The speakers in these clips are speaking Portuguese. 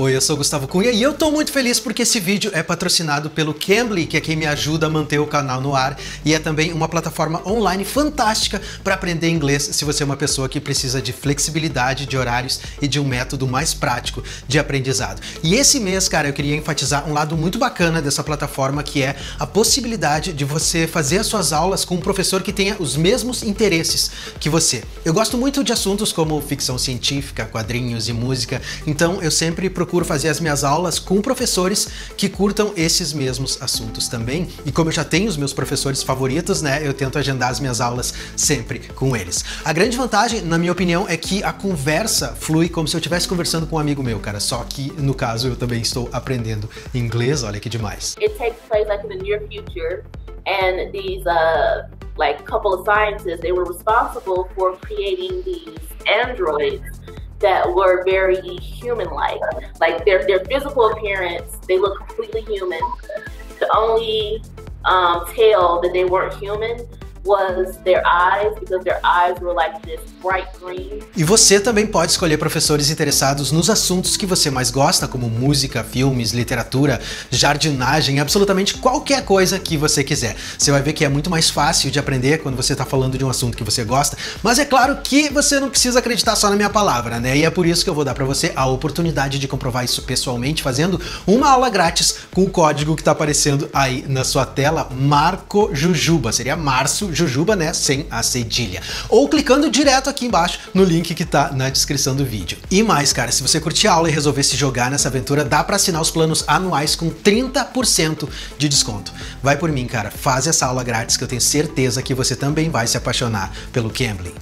Oi, eu sou o Gustavo Cunha e eu tô muito feliz porque esse vídeo é patrocinado pelo Cambly, que é quem me ajuda a manter o canal no ar e é também uma plataforma online fantástica para aprender inglês se você é uma pessoa que precisa de flexibilidade de horários e de um método mais prático de aprendizado. E esse mês, cara, eu queria enfatizar um lado muito bacana dessa plataforma que é a possibilidade de você fazer as suas aulas com um professor que tenha os mesmos interesses que você. Eu gosto muito de assuntos como ficção científica, quadrinhos e música, então eu sempre procuro procuro fazer as minhas aulas com professores que curtam esses mesmos assuntos também. E como eu já tenho os meus professores favoritos, né, eu tento agendar as minhas aulas sempre com eles. A grande vantagem, na minha opinião, é que a conversa flui como se eu estivesse conversando com um amigo meu, cara. Só que no caso eu também estou aprendendo inglês, olha que demais. It takes place like in the near future and these uh like couple of scientists they were responsible for creating these androids that were very human-like. Like their their physical appearance, they look completely human. The only um, tell that they weren't human E você também pode escolher professores interessados nos assuntos que você mais gosta, como música, filmes, literatura, jardinagem, absolutamente qualquer coisa que você quiser. Você vai ver que é muito mais fácil de aprender quando você está falando de um assunto que você gosta, mas é claro que você não precisa acreditar só na minha palavra, né? E é por isso que eu vou dar para você a oportunidade de comprovar isso pessoalmente fazendo uma aula grátis com o código que está aparecendo aí na sua tela, Marco Jujuba. Seria março Jujuba, né, sem a cedilha. Ou clicando direto aqui embaixo no link que tá na descrição do vídeo. E mais, cara, se você curtir a aula e resolver se jogar nessa aventura, dá para assinar os planos anuais com 30% de desconto. Vai por mim, cara, faz essa aula grátis que eu tenho certeza que você também vai se apaixonar pelo Cambly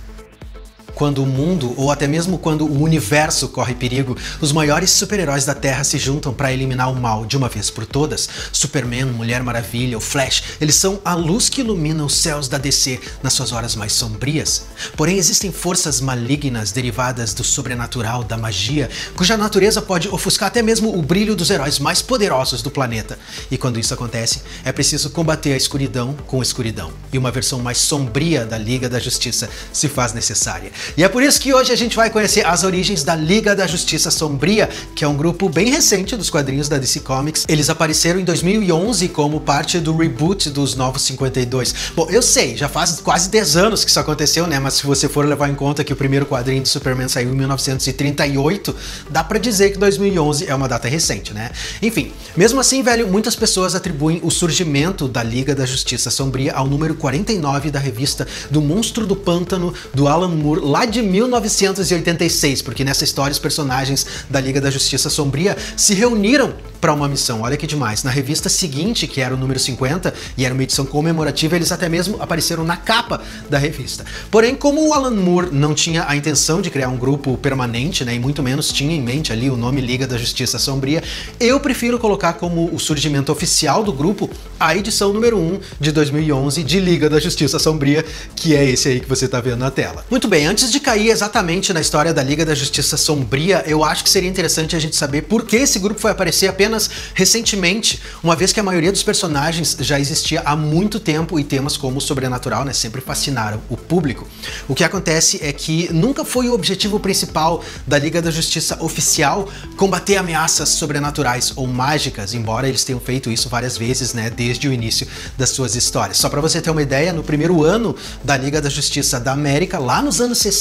quando o mundo, ou até mesmo quando o universo corre perigo, os maiores super-heróis da Terra se juntam para eliminar o mal de uma vez por todas. Superman, Mulher Maravilha, o Flash, eles são a luz que ilumina os céus da DC nas suas horas mais sombrias. Porém, existem forças malignas derivadas do sobrenatural, da magia, cuja natureza pode ofuscar até mesmo o brilho dos heróis mais poderosos do planeta. E quando isso acontece, é preciso combater a escuridão com escuridão. E uma versão mais sombria da Liga da Justiça se faz necessária. E é por isso que hoje a gente vai conhecer as origens da Liga da Justiça Sombria, que é um grupo bem recente dos quadrinhos da DC Comics. Eles apareceram em 2011 como parte do reboot dos Novos 52. Bom, eu sei, já faz quase 10 anos que isso aconteceu, né? Mas se você for levar em conta que o primeiro quadrinho de Superman saiu em 1938, dá para dizer que 2011 é uma data recente, né? Enfim, mesmo assim, velho, muitas pessoas atribuem o surgimento da Liga da Justiça Sombria ao número 49 da revista do Monstro do Pântano do Alan Moore lá de 1986, porque nessa história os personagens da Liga da Justiça Sombria se reuniram para uma missão. Olha que demais. Na revista seguinte, que era o número 50, e era uma edição comemorativa, eles até mesmo apareceram na capa da revista. Porém, como o Alan Moore não tinha a intenção de criar um grupo permanente, né, e muito menos tinha em mente ali o nome Liga da Justiça Sombria, eu prefiro colocar como o surgimento oficial do grupo a edição número 1 de 2011 de Liga da Justiça Sombria, que é esse aí que você está vendo na tela. Muito bem, antes de cair exatamente na história da Liga da Justiça Sombria, eu acho que seria interessante a gente saber por que esse grupo foi aparecer apenas apenas recentemente, uma vez que a maioria dos personagens já existia há muito tempo e temas como o sobrenatural né, sempre fascinaram o público. O que acontece é que nunca foi o objetivo principal da Liga da Justiça oficial combater ameaças sobrenaturais ou mágicas, embora eles tenham feito isso várias vezes, né, desde o início das suas histórias. Só para você ter uma ideia, no primeiro ano da Liga da Justiça da América, lá nos anos 60,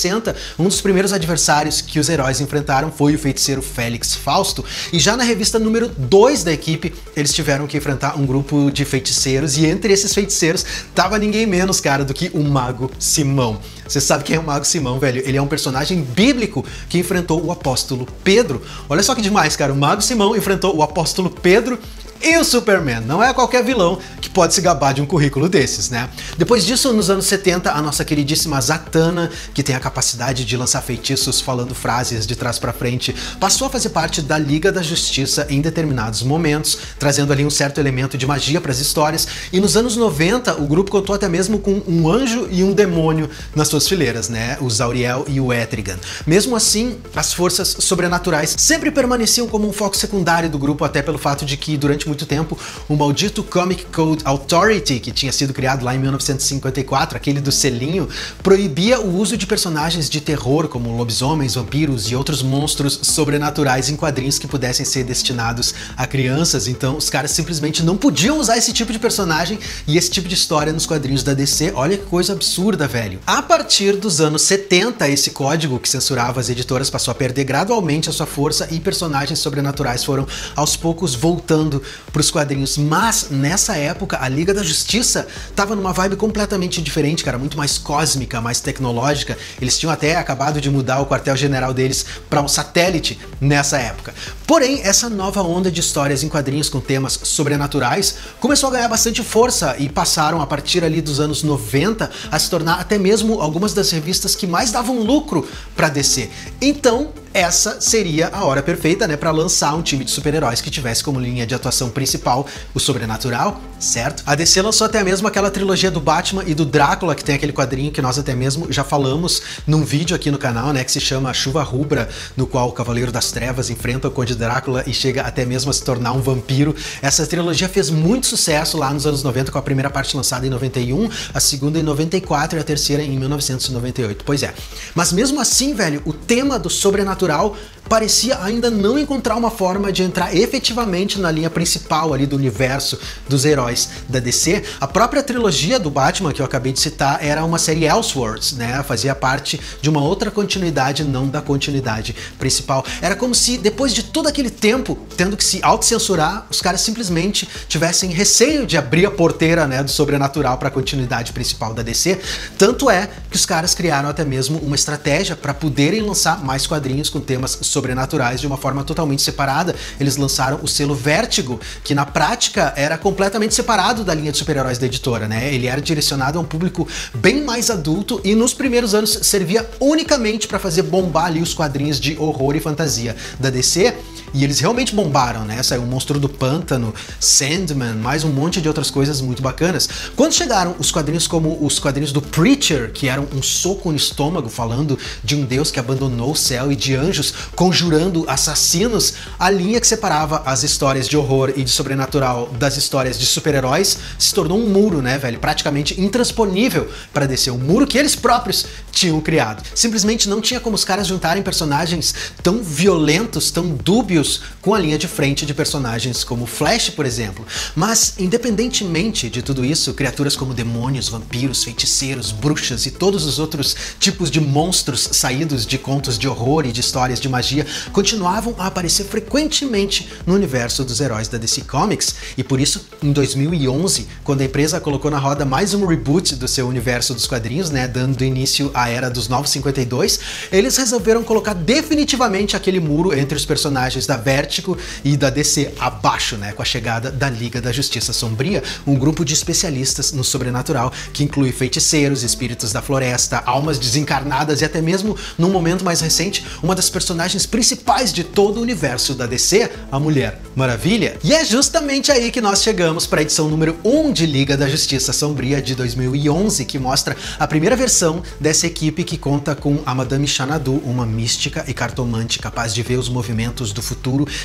um dos primeiros adversários que os heróis enfrentaram foi o feiticeiro Félix Fausto, e já na revista número dois da equipe, eles tiveram que enfrentar um grupo de feiticeiros e entre esses feiticeiros tava ninguém menos, cara, do que o Mago Simão. Você sabe quem é o Mago Simão, velho? Ele é um personagem bíblico que enfrentou o apóstolo Pedro. Olha só que demais, cara. O Mago Simão enfrentou o apóstolo Pedro e o Superman. Não é qualquer vilão que pode se gabar de um currículo desses, né? Depois disso, nos anos 70, a nossa queridíssima Zatanna, que tem a capacidade de lançar feitiços falando frases de trás para frente, passou a fazer parte da Liga da Justiça em determinados momentos, trazendo ali um certo elemento de magia para as histórias. E nos anos 90, o grupo contou até mesmo com um anjo e um demônio nas suas fileiras, né? O Zauriel e o Etrigan. Mesmo assim, as forças sobrenaturais sempre permaneciam como um foco secundário do grupo, até pelo fato de que durante muito tempo o maldito Comic Code Authority, que tinha sido criado lá em 1954, aquele do selinho, proibia o uso de personagens de terror como lobisomens, vampiros e outros monstros sobrenaturais em quadrinhos que pudessem ser destinados a crianças. Então os caras simplesmente não podiam usar esse tipo de personagem e esse tipo de história nos quadrinhos da DC. Olha que coisa absurda, velho. A partir dos anos 70, esse código que censurava as editoras passou a perder gradualmente a sua força e personagens sobrenaturais foram aos poucos voltando para os quadrinhos. Mas nessa época, a Liga da Justiça estava numa vibe completamente diferente, cara, muito mais cósmica, mais tecnológica. Eles tinham até acabado de mudar o quartel-general deles para um satélite nessa época. Porém, essa nova onda de histórias em quadrinhos com temas sobrenaturais começou a ganhar bastante força e passaram a partir ali dos anos 90 a se tornar até mesmo algumas das revistas que mais davam lucro para DC. Então, essa seria a hora perfeita, né, para lançar um time de super-heróis que tivesse como linha de atuação principal o sobrenatural, certo? A DC lançou até mesmo aquela trilogia do Batman e do Drácula, que tem aquele quadrinho que nós até mesmo já falamos num vídeo aqui no canal, né, que se chama Chuva Rubra, no qual o Cavaleiro das Trevas enfrenta o Conde Drácula e chega até mesmo a se tornar um vampiro. Essa trilogia fez muito sucesso lá nos anos 90, com a primeira parte lançada em 91, a segunda em 94 e a terceira em 1998. Pois é. Mas mesmo assim, velho, o tema do sobrenatural natural parecia ainda não encontrar uma forma de entrar efetivamente na linha principal ali do universo dos heróis da DC. A própria trilogia do Batman que eu acabei de citar era uma série Elseworlds, né? Fazia parte de uma outra continuidade, não da continuidade principal. Era como se depois de todo aquele tempo tendo que se autocensurar, os caras simplesmente tivessem receio de abrir a porteira, né, do sobrenatural para a continuidade principal da DC. Tanto é que os caras criaram até mesmo uma estratégia para poderem lançar mais quadrinhos com temas sobrenaturais de uma forma totalmente separada. Eles lançaram o selo Vértigo, que na prática era completamente separado da linha de super-heróis da editora, né? Ele era direcionado a um público bem mais adulto e nos primeiros anos servia unicamente para fazer bombar ali os quadrinhos de horror e fantasia da DC. E eles realmente bombaram, né? Saiu o Monstro do Pântano, Sandman, mais um monte de outras coisas muito bacanas. Quando chegaram os quadrinhos como os quadrinhos do Preacher, que eram um soco no estômago falando de um deus que abandonou o céu e de anjos conjurando assassinos, a linha que separava as histórias de horror e de sobrenatural das histórias de super-heróis se tornou um muro, né, velho? Praticamente intransponível para descer. Um muro que eles próprios tinham criado. Simplesmente não tinha como os caras juntarem personagens tão violentos, tão dúbios com a linha de frente de personagens como Flash, por exemplo. Mas, independentemente de tudo isso, criaturas como demônios, vampiros, feiticeiros, bruxas e todos os outros tipos de monstros saídos de contos de horror e de histórias de magia continuavam a aparecer frequentemente no universo dos heróis da DC Comics. E por isso, em 2011, quando a empresa colocou na roda mais um reboot do seu universo dos quadrinhos, né, dando início à era dos 952, eles resolveram colocar definitivamente aquele muro entre os personagens da Vertigo e da DC abaixo, né, com a chegada da Liga da Justiça Sombria, um grupo de especialistas no sobrenatural que inclui feiticeiros, espíritos da floresta, almas desencarnadas e até mesmo, num momento mais recente, uma das personagens principais de todo o universo da DC, a Mulher Maravilha. E é justamente aí que nós chegamos para a edição número 1 de Liga da Justiça Sombria de 2011, que mostra a primeira versão dessa equipe que conta com a Madame Xanadu, uma mística e cartomante capaz de ver os movimentos do futuro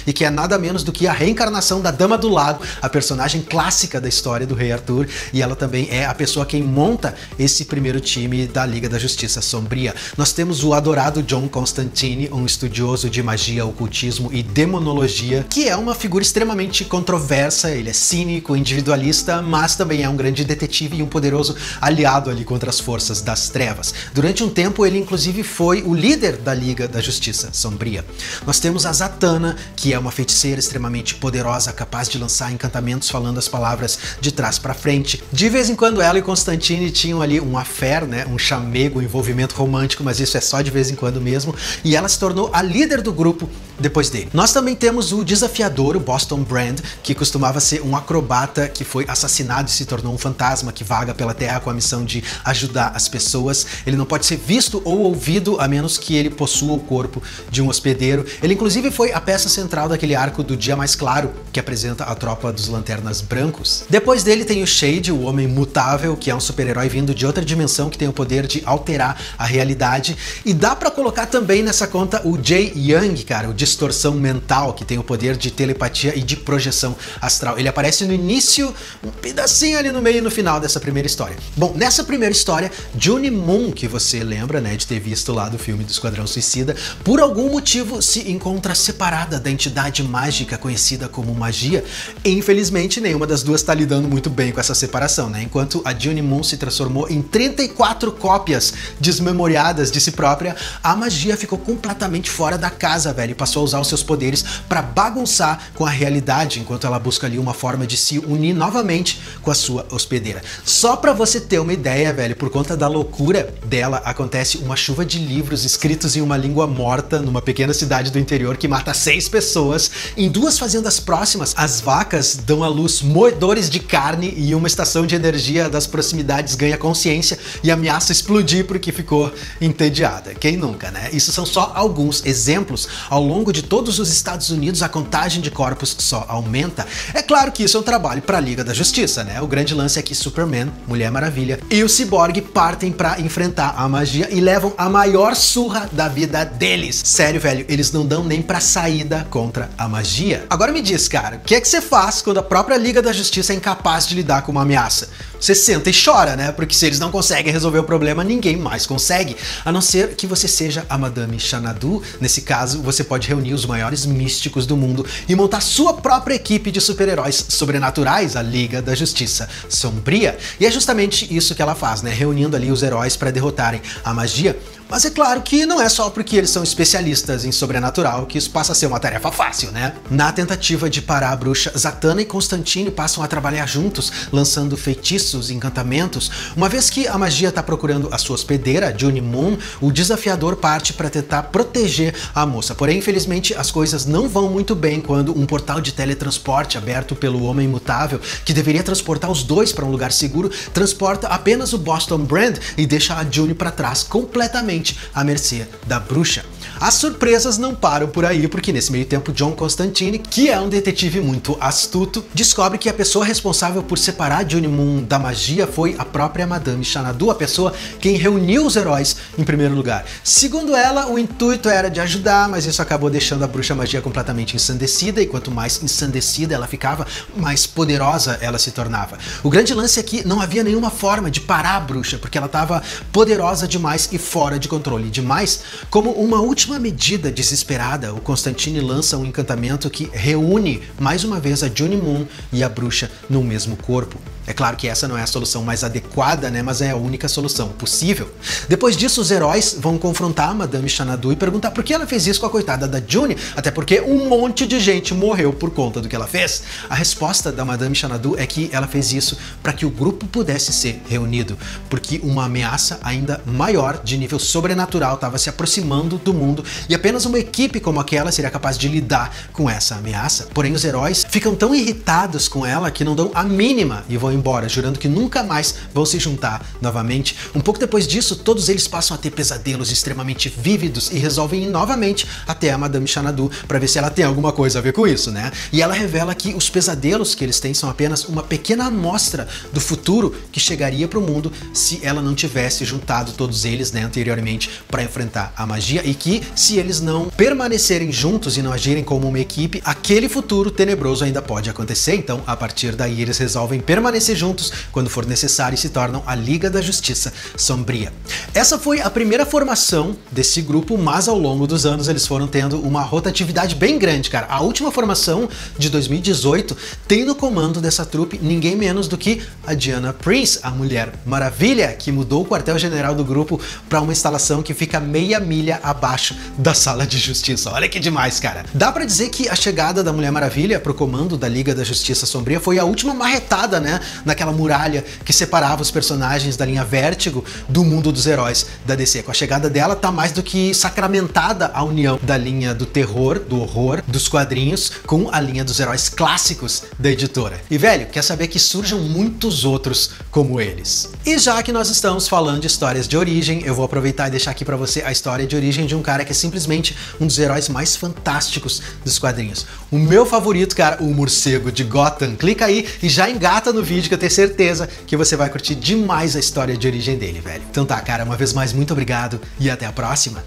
e que é nada menos do que a reencarnação da Dama do Lago, a personagem clássica da história do Rei Arthur, e ela também é a pessoa quem monta esse primeiro time da Liga da Justiça Sombria. Nós temos o adorado John Constantine, um estudioso de magia, ocultismo e demonologia, que é uma figura extremamente controversa, ele é cínico, individualista, mas também é um grande detetive e um poderoso aliado ali contra as forças das trevas. Durante um tempo, ele inclusive foi o líder da Liga da Justiça Sombria. Nós temos a Zatanna, que é uma feiticeira extremamente poderosa, capaz de lançar encantamentos falando as palavras de trás para frente. De vez em quando, ela e Constantine tinham ali um affair, né, um chamego, um envolvimento romântico, mas isso é só de vez em quando mesmo, e ela se tornou a líder do grupo depois dele. Nós também temos o desafiador, o Boston Brand, que costumava ser um acrobata que foi assassinado e se tornou um fantasma que vaga pela Terra com a missão de ajudar as pessoas. Ele não pode ser visto ou ouvido a menos que ele possua o corpo de um hospedeiro. Ele inclusive foi a peça central daquele arco do Dia Mais Claro, que apresenta a tropa dos Lanternas Brancos. Depois dele tem o Shade, o Homem Mutável, que é um super-herói vindo de outra dimensão que tem o poder de alterar a realidade. E dá para colocar também nessa conta o Jay Young, cara, o distorção mental, que tem o poder de telepatia e de projeção astral. Ele aparece no início, um pedacinho ali no meio e no final dessa primeira história. Bom, nessa primeira história, Juni Moon, que você lembra, né, de ter visto lá do filme do Esquadrão Suicida, por algum motivo se encontra separada da entidade mágica conhecida como magia. Infelizmente, nenhuma das duas está lidando muito bem com essa separação, né? Enquanto a Juni Moon se transformou em 34 cópias desmemoriadas de si própria, a magia ficou completamente fora da casa, velho, e passou a usar os seus poderes para bagunçar com a realidade, enquanto ela busca ali uma forma de se unir novamente com a sua hospedeira. Só para você ter uma ideia, velho, por conta da loucura dela, acontece uma chuva de livros escritos em uma língua morta numa pequena cidade do interior que mata seis pessoas. Em duas fazendas próximas, as vacas dão à luz moedores de carne e uma estação de energia das proximidades ganha consciência e ameaça explodir porque ficou entediada. Quem nunca, né? Isso são só alguns exemplos. Ao longo de todos os Estados Unidos, a contagem de corpos só aumenta. É claro que isso é um trabalho para a Liga da Justiça, né? O grande lance é que Superman, Mulher Maravilha e o Cyborg partem para enfrentar a magia e levam a maior surra da vida deles. Sério, velho, eles não dão nem pra saída contra a magia. Agora me diz, cara, o que é que você faz quando a própria Liga da Justiça é incapaz de lidar com uma ameaça? Você senta e chora, né? Porque se eles não conseguem resolver o problema, ninguém mais consegue. A não ser que você seja a Madame Xanadu. Nesse caso, você pode reunir os maiores místicos do mundo e montar sua própria equipe de super-heróis sobrenaturais, a Liga da Justiça Sombria. E é justamente isso que ela faz, né? Reunindo ali os heróis para derrotarem a magia. Mas é claro que não é só porque eles são especialistas em sobrenatural que isso passa a ser uma tarefa fácil, né? Na tentativa de parar a bruxa, Zatanna e Constantine passam a trabalhar juntos, lançando feitiços, encantamentos. Uma vez que a magia está procurando a sua hospedeira, Juni Moon, o desafiador parte para tentar proteger a moça. Porém, infelizmente, as coisas não vão muito bem quando um portal de teletransporte aberto pelo Homem Imutável, que deveria transportar os dois para um lugar seguro, transporta apenas o Boston Brand e deixa a Juni para trás completamente à mercê da bruxa. As surpresas não param por aí, porque nesse meio tempo John Constantine, que é um detetive muito astuto, descobre que a pessoa responsável por separar Johnny Moon da magia foi a própria Madame Xanadu, a pessoa quem reuniu os heróis em primeiro lugar. Segundo ela, o intuito era de ajudar, mas isso acabou deixando a bruxa magia completamente ensandecida, e quanto mais ensandecida ela ficava, mais poderosa ela se tornava. O grande lance é que não havia nenhuma forma de parar a bruxa, porque ela estava poderosa demais e fora de controle demais, como uma última última medida desesperada, o Constantine lança um encantamento que reúne mais uma vez a Juni Moon e a bruxa no mesmo corpo. É claro que essa não é a solução mais adequada, né? Mas é a única solução possível. Depois disso, os heróis vão confrontar a Madame Xanadu e perguntar por que ela fez isso com a coitada da June, até porque um monte de gente morreu por conta do que ela fez. A resposta da Madame Xanadu é que ela fez isso para que o grupo pudesse ser reunido, porque uma ameaça ainda maior de nível sobrenatural estava se aproximando do mundo e apenas uma equipe como aquela seria capaz de lidar com essa ameaça. Porém, os heróis ficam tão irritados com ela que não dão a mínima e vão embora, jurando que nunca mais vão se juntar novamente. Um pouco depois disso, todos eles passam a ter pesadelos extremamente vívidos e resolvem ir novamente até a Madame Xanadu para ver se ela tem alguma coisa a ver com isso, né? E ela revela que os pesadelos que eles têm são apenas uma pequena amostra do futuro que chegaria para o mundo se ela não tivesse juntado todos eles, né, anteriormente para enfrentar a magia e que se eles não permanecerem juntos e não agirem como uma equipe, aquele futuro tenebroso ainda pode acontecer. Então, a partir daí eles resolvem permanecer juntos quando for necessário e se tornam a Liga da Justiça Sombria. Essa foi a primeira formação desse grupo, mas ao longo dos anos eles foram tendo uma rotatividade bem grande, cara. A última formação de 2018 tem no comando dessa trupe ninguém menos do que a Diana Prince, a Mulher Maravilha, que mudou o quartel-general do grupo para uma instalação que fica meia milha abaixo da sala de justiça. Olha que demais, cara. Dá para dizer que a chegada da Mulher Maravilha pro comando da Liga da Justiça Sombria foi a última marretada, né, naquela muralha que separava os personagens da linha Vértigo do mundo dos heróis da DC. Com a chegada dela, tá mais do que sacramentada a união da linha do terror, do horror, dos quadrinhos com a linha dos heróis clássicos da editora. E velho, quer saber que surjam muitos outros como eles. E já que nós estamos falando de histórias de origem, eu vou aproveitar e deixar aqui para você a história de origem de um cara que é simplesmente um dos heróis mais fantásticos dos quadrinhos. O meu favorito, cara, o morcego de Gotham. Clica aí e já engata no vídeo que eu tenho certeza que você vai curtir demais a história de origem dele, velho. Então tá, cara, uma vez mais, muito obrigado e até a próxima.